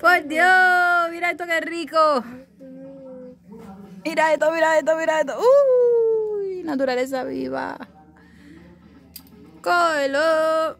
Por Dios, mira esto qué rico. Mira esto, mira esto, mira esto. Uy, naturaleza viva. Cógelo.